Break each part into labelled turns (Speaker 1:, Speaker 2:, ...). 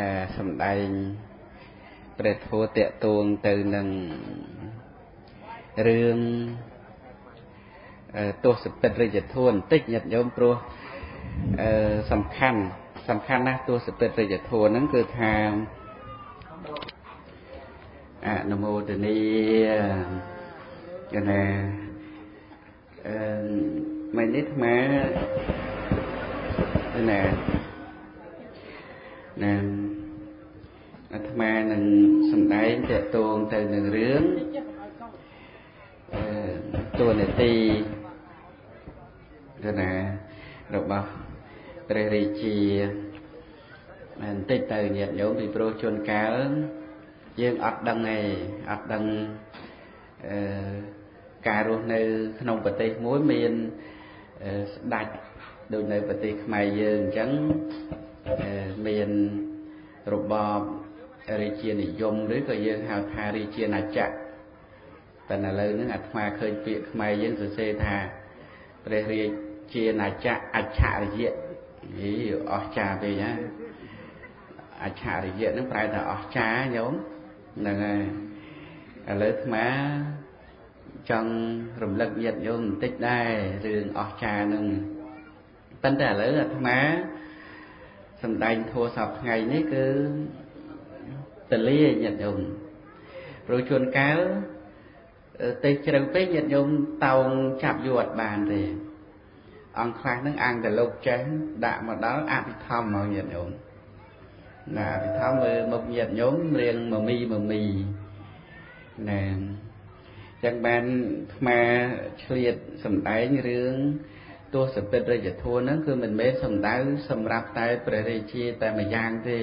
Speaker 1: ដែលសំដែងព្រះធម៌តេតួងទៅនឹងរឿងទស្សពិតរិយធម៌បន្តិចញាតិញោមព្រោះសំខាន់សំខាន់ណាស់ទស្សពិតរិយធម៌ហ្នឹងគឺថា អនុមោទនីកណាអឺមិននេះអាត្មាណាណាអាត្មានឹងសំដែងតកតងទៅនឹងរឿងអឺតួនាទីកណារបស់ព្រះរាជាបន្តិចទៅញាតិញោមពីព្រោះជួនកាល យើងអត់ដឹងឯងអត់ដឹងអឺការរស់នៅ ក្នុងប្រទេសមួយមានស្ដាច់ដូចនៅប្រទេសខ្មែរយើងអញ្ចឹងមានរបបរាជានិយមឬក៏យើងហៅថារាជាណាចក្រតែឥឡូវហ្នឹងអាត្មាឃើញពាក្យខ្មែរយើងសរសេរថាព្រះរាជាណាចក្រអច្ឆរិយៈហីអស្ចារ្យពេកណាអច្ឆរិយៈហ្នឹងប្រែថាអស្ចារ្យញោម ហ្នឹងហើយឥឡូវអាត្មាចង់រំលឹកញាតិញោមបន្តិចដែររឿងអស្ចារ្យហ្នឹងប៉ុន្តែឥឡូវអាត្មាសំដែងធัวសពថ្ងៃនេះគឺតលាញាតិញោមព្រោះជួនកាលទេជ្រៅពេកញាតិញោមតោងចាប់យូរអត់បានទេអង្គខ្លះហ្នឹងអាងតែលោកចេះដាក់មកដល់អភិធម្មមកញាតិញោម ណាអភិធម្មមើលមុខញាតិញោមរៀងមមីមមីណាចឹងបានថ្មឆ្លៀតសំដែងរឿងទោះសពិតរាជធនហ្នឹងគឺមិនមែនសំដៅសម្រាប់តែព្រះរាជាតែមួយយ៉ាងទេ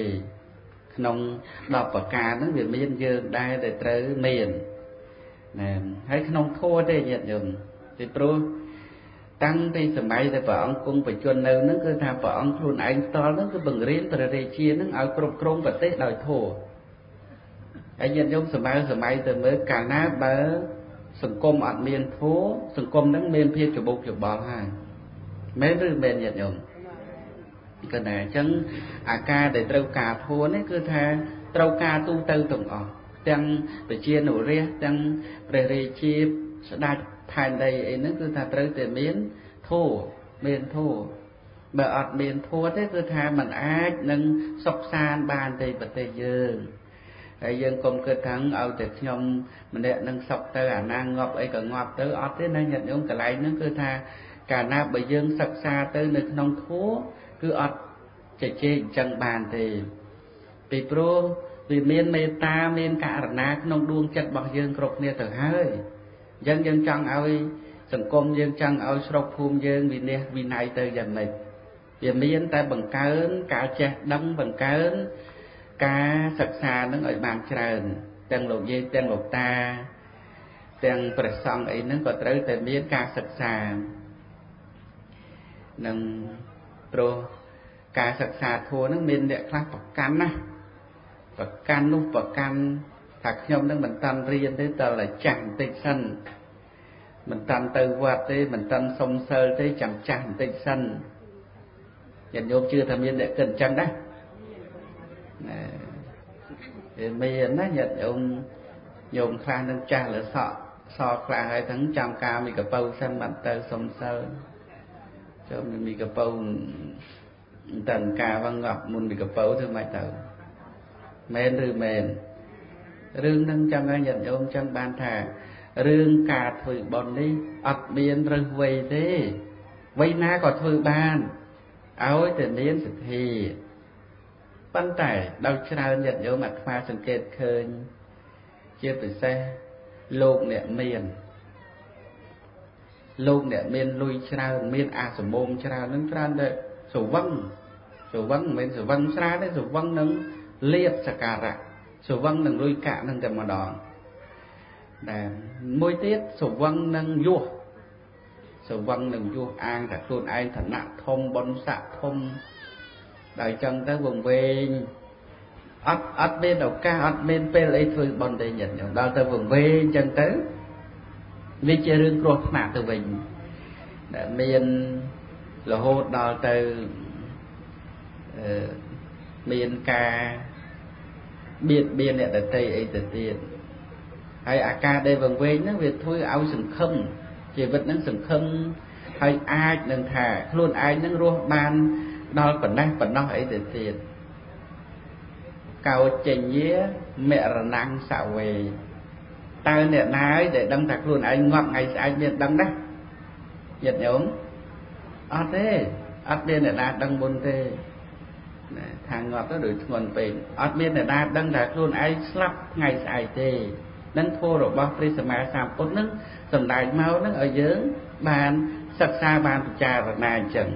Speaker 1: ក្នុង10ប្រការហ្នឹងវាមានយើងដែរដែលត្រូវមានណាហើយក្នុងធัวទេញាតិញោមពីព្រោះ តាំងពីសម័យដែលព្រះអង្គគង់បញ្ជននៅហ្នឹងគឺថាព្រះអង្គខ្លួនឯងផ្ទាល់ហ្នឹងគឺបង្រៀនព្រះរាជាហ្នឹងឲ្យគ្រប់គ្រងប្រទេសដោយធัวហើយញាតិញោមសម័យសម័យទៅមើលកាលណាបើសង្គមអត់មានធัวសង្គមហ្នឹងមានភាពច្បុកច្បល់ហើយមែនឬមែនញាតិញោមក៏ដែរអញ្ចឹងអាការដែលត្រូវការធួនេះគឺថាត្រូវការទូទៅទាំងអស់ទាំងប្រជានុរាស្ត្រទាំងព្រះរាជាស្ដេច ផែនដីអីហ្នឹងគឺថាត្រូវតែមានធัวមានធัวបើអត់មានធัวទេគឺថាมันអាចនឹងសុខសានបានទេប្រទេសយើងហើយយើងកុំគិតថាឲ្យតែខ្ញុំម្នាក់នឹងសុខទៅអាណាងាប់អីក៏ងាប់ទៅអត់ទេណាញាតិញោមកន្លែងហ្នឹងគឺថាកាលណាបើយើងសិក្សាទៅនៅក្នុងធัวគឺអត់ជជែកអញ្ចឹងបានទេពីព្រោះវាមានមេត្តាមានករណាក្នុងដួងចិត្តរបស់យើងគ្រប់គ្នាទៅហើយ អញ្ចឹងយើងចង់ឲ្យសង្គមយើងចង់ឲ្យស្រុកភូមិយើងវិន័យវិន័យទៅយ៉ាងម៉េចវាមានតែបង្កើនការចេះដឹងបង្កើនការសិក្សានឹងឲ្យបានច្រើនទាំងលោកយាយទាំងលោកតា ទាំងព្រះសង្ឃអីហ្នឹងក៏ត្រូវតែមានការសិក្សានឹងព្រោះការសិក្សាធម៌ហ្នឹងមានអ្នកខ្លះប្រកាន់ណាប្រកាន់នោះប្រកាន់ ថាខ្ញុំនឹងមិនតាន់រៀនទេតើតែចាស់បន្តិចសិនមិនតាន់ទៅវត្តទេមិនតាន់សុំសិលទេចាំចាស់បន្តិចសិនញាតិញោមជឿថាមានអ្នកគិតអញ្ចឹងណាណាវាមានណាញាតិញោមញោមខ្លះនឹងចាស់លើសក់សក់ខ្លះហើយទាំងចាំការមីកពៅសិនបាត់ទៅសុំសិលចូលមីកពៅតើការវងប់មុនមីកពៅធ្វើម៉េចទៅមែនឬមែន រឿងនឹងចាំឲ្យញាតិញោមចឹងបានថារឿងការធ្វើបុណ្យនេះអត់មានរើសវ័យទេវ័យណាក៏ធ្វើបានឲ្យតែមានសទ្ធាប៉ុន្តែដល់ច្រើនញាតិញោមអាត្មាសង្កេតឃើញ ជាពិសេសលោកអ្នកមានលោកអ្នកមានលុយច្រើនមានអាសមោមច្រើននឹងច្រើនតែសវឹងសវឹងមិនមែនសវឹងស្រាទេសវឹងនឹងលៀបសការៈ សវឹងនឹងលុយកាក់នឹងតែម្ដងដែលមួយទៀតសវឹងនឹងយោះសវឹងនឹងយោះអាងថាខ្លួនឯងឋានៈធំបុណ្យស័ក្តិធំដល់ចឹងទៅវង្វេងអត់អត់មានឱកាសអត់មានពេលអីធ្វើបន់ទេញាតិញោមដល់ទៅវង្វេងអញ្ចឹងទៅវាជារឿងគ្រោះថ្នាក់ទៅវិញដែលមានរហូតដល់ទៅអឺមានការ បៀតបៀនអ្នកដតីអីទៅទៀតហើយអាការដែលវង្វេងហ្នឹងវាធ្វើឲ្យសង្ឃឹមជីវិតហ្នឹងសង្ឃឹមហើយអាចនឹងថាខ្លួនឯងនឹងរស់បានដល់ប៉ុណ្ណេះប៉ុណ្ណោះអីទៅទៀតកោចេញាមរណងសវេតើអ្នកណាហើយដែលដឹងថាខ្លួនឯងងាប់ថ្ងៃស្អែកមានដឹងណាញាតិញោមអត់ទេអត់មានអ្នកណាដឹងមុនទេ ណាថាងាប់ទៅដូចធ្ងន់ពេកអត់មានអ្នកណាដឹងថាខ្លួនឯងស្លាប់ថ្ងៃស្អែកទេនឹងធម៌របស់ព្រះសម្មាសម្ពុទ្ធនឹងសំដែងមកនឹងឲ្យយើងបានសិក្សាបានពិចារណាអញ្ចឹង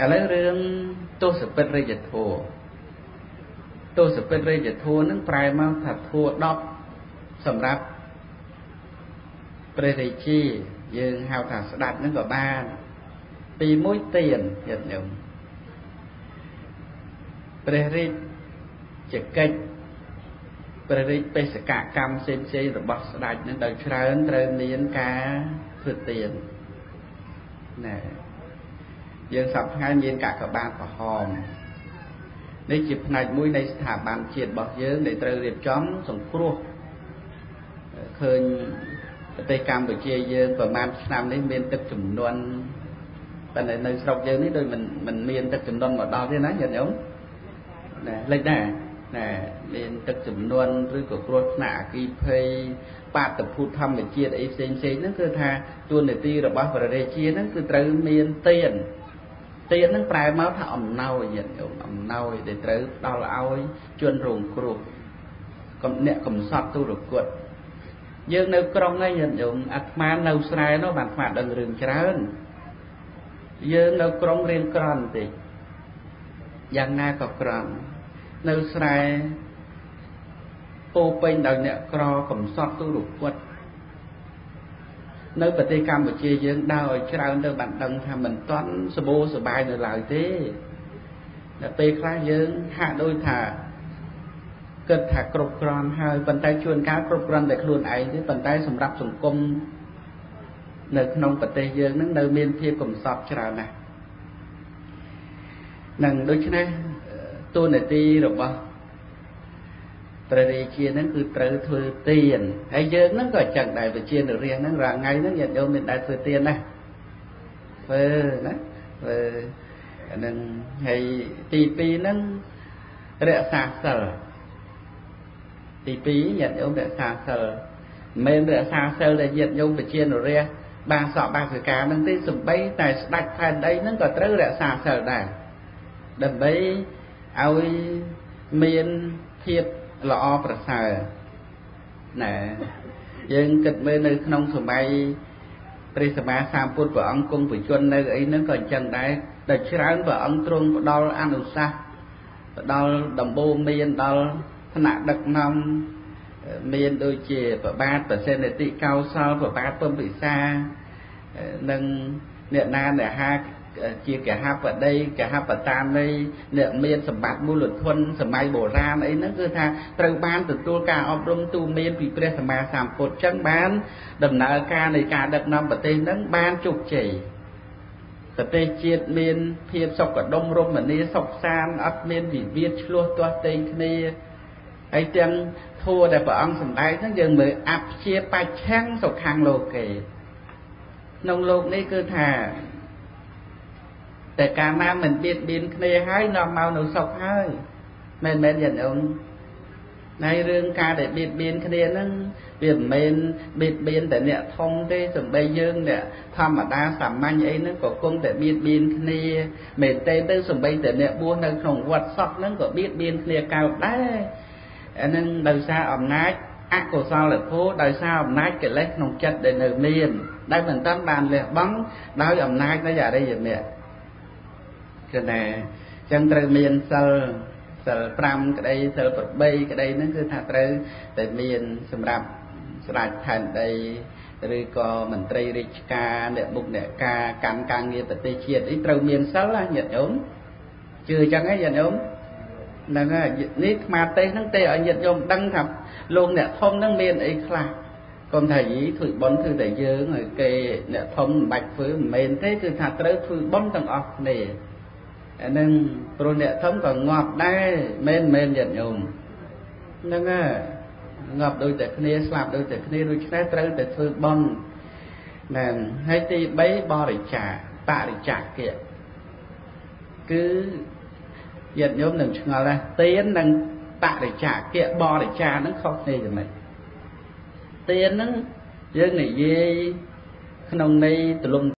Speaker 1: ឥឡូវរឿងទស្សពិតរិយធម៌ទស្សពិតរិយធម៌នឹងប្រែមកថាធម៌10សម្រាប់ព្រះរាជាយើងហៅថាស្ដេចនឹងក៏បាន ពីមួយទៀនយត់ញោម ព្រះរាជកិច្ចព្រះរាជបេសកកម្មផ្សេងផ្សេងរបស់ស្ដេចនឹងដោយច្រើនត្រូវមានការធ្វើទៀនណែយើងសពថ្ងៃមានកាកបាទក្រហមនេះជាផ្នែកមួយនៃស្ថាប័នជាតិរបស់យើងដែលត្រូវរៀបចំសង្គ្រោះឃើញប្រទេសកម្ពុជាយើងប្រហែលឆ្នាំនេះមានទឹកចំនួនតែនៅស្រុកយើងនេះដូចមិនមិនមានទឹកចំនួនមកដល់ទេណាញាតិញោម ណាលេចដែរណាមានទឹកចំនួនឬក៏គ្រោះថ្នាក់អគិភ័យបាតុភូតធម្មជាតិអីផ្សេងផ្សេងហ្នឹងគឺថាទួនាទីរបស់ព្រះរាជាហ្នឹងគឺត្រូវមានទានទានហ្នឹងប្រែមកថាអំណោយញាតិញោមអំណោយដែលត្រូវផ្ដល់ឲ្យជនរងគ្រោះកំអ្នកកំសត់ទុរគតយើងនៅក្រុងហ្នឹងញាតិញោមអាត្មានៅស្រែនោះបានអាត្មាដឹងរឿងច្រើនយើងនៅក្រុងរៀនក្រន់បន្តិចយ៉ាងណាក៏ក្រន់ នៅស្រែពោពេញដោយអ្នកក្រកំសត់ទុរគតនៅប្រទេសកម្ពុជាយើងដើរឲ្យច្រើនទៅបានដឹងថាមិនទាន់សបោសបាយនៅឡើយទេដល់ពេលខ្លះយើងហាក់ដូចថាគិតថាគ្រប់គ្រាន់ហើយប៉ុន្តែជួនកាលគ្រប់គ្រាន់តែខ្លួនឯងទេប៉ុន្តែសម្រាប់សង្គមនៅក្នុងប្រទេសយើងនឹងនៅមានភាពកំសត់ច្រើនណាស់នឹងដូច្នេះ ទូនាទីរបស់ព្រះរាជាហ្នឹងគឺត្រូវធ្វើទានហើយយើងហ្នឹងក៏ចឹងដែរវិជានរាជហ្នឹងរាល់ថ្ងៃហ្នឹងញាតិញោមមានដែរធ្វើទានណាធ្វើណាធ្វើអានឹងហើយទី2ហ្នឹងរក្សាសិលទី2ញាតិញោមរក្សាសិលមិនមែនរក្សាសិលដែលញាតិញោមវិជានរាជបានសក់បាសិកាហ្នឹងទេសំបីតែស្ដាច់ផែនដីហ្នឹងក៏ត្រូវរក្សាសិលដែរដើម្បី ឲ្យមានភាពល្អប្រសើរណាយើងគិតមើលនៅក្នុងសម័យព្រះសម្មាសម្ពុទ្ធព្រះអង្គគង់ប្រជជននៅអីហ្នឹងក៏អញ្ចឹងដែរដែលច្រើនព្រះអង្គទ្រង់ផ្ដល់អនុសាសន៍ផ្ដល់ដំបូងមានដល់ថ្នាក់ដឹកនាំមានដូចជាប្របាទប្រសិទ្ធតិកោសលប្របាទពំពិសានិងអ្នកណាដែលហា ជាកហបតីកហបតានៃអ្នកមានសម្បត្តិមូលធនសម័យបុរាណអីហ្នឹងគឺថាត្រូវបានទទួលការអប់រំទូមានពីព្រះសម្មាសម្ពុទ្ធចឹងបាន ដំណើរការនៃការដឹកនាំប្រទេសហ្នឹងបានជោគជ័យប្រទេសជាតិមានភាពសុខដុមរមនាសុខសាន្តអត់មានវិវាទឆ្លោះទាស់ទែងគ្នាហើយទាំងធัวដែលព្រះអង្គសម្ដែងហ្នឹងយើងមើលអព្យាបច្ឆੰសុខាំងលោកេក្នុងលោកនេះគឺថា តែកាលណាមិនបៀតបៀនគ្នាហើយនាំមកនៅសុខហើយមែនមែនយ៉ាងអូនហើយរឿងការដែលបៀតបៀនគ្នាហ្នឹងវាមិនមែនបៀតបៀនតែអ្នកធំទេសំបីយើងអ្នកធម្មតាសាមញ្ញអីហ្នឹងក៏គង់តែបៀតបៀនគ្នាមែនទេទៅសំបីតែអ្នកបួសនៅក្នុងវត្តសពហ្នឹងក៏បៀតបៀនគ្នាកើតដែរអាហ្នឹងដោយសារអំណាចអកុសលធម៌ដោយសារអំណាចកិលេសក្នុងចិត្តដែលនៅមានដែលមិនតាន់បានលះបង់ដោយអំណាចនៃអរិយមគ្គ គឺថាអញ្ចឹងត្រូវមានសិលសិល5ក្តីសិល8ក្តីហ្នឹងគឺថាត្រូវតែមានសម្រាប់ស្ដេចផែនដីឬក៏មន្ត្រីរាជការអ្នកមុខអ្នកការកម្មការងារប្រទេសជាតិអីត្រូវមានសិលណាញាតិញោមជឿអញ្ចឹងហ៎ញាតិញោមហ្នឹងហើយនេះអាត្មាទេសហ្នឹងទេឲ្យញាតិញោមដឹងថាលោកអ្នកធំហ្នឹងមានអីខ្លះកុំថាយីធ្វើបន់ធ្វើតែយើងហើយគេអ្នកធំមិនបាច់ធ្វើមិនមែនទេគឺថាត្រូវធ្វើបន់ទាំងអស់គ្នា អាហ្នឹងព្រោះអ្នកធំក៏ងាប់ដែរមិនមែនញាតិញោមហ្នឹងហើយងាប់ដូចតែគ្នាស្លាប់ដូចតែគ្នាដូច្នេះត្រូវតែធ្វើបន់ណែហើយទី3បរិច្ចាបរិច្ចាគៈគឺញាតិញោមនឹងឆ្ងល់ដែរទាននិងបរិច្ចាគៈបរិច្ចានឹងខុសគ្នាយ៉ាងម៉េចទានហ្នឹងយើងនិយាយក្នុងន័យទលំ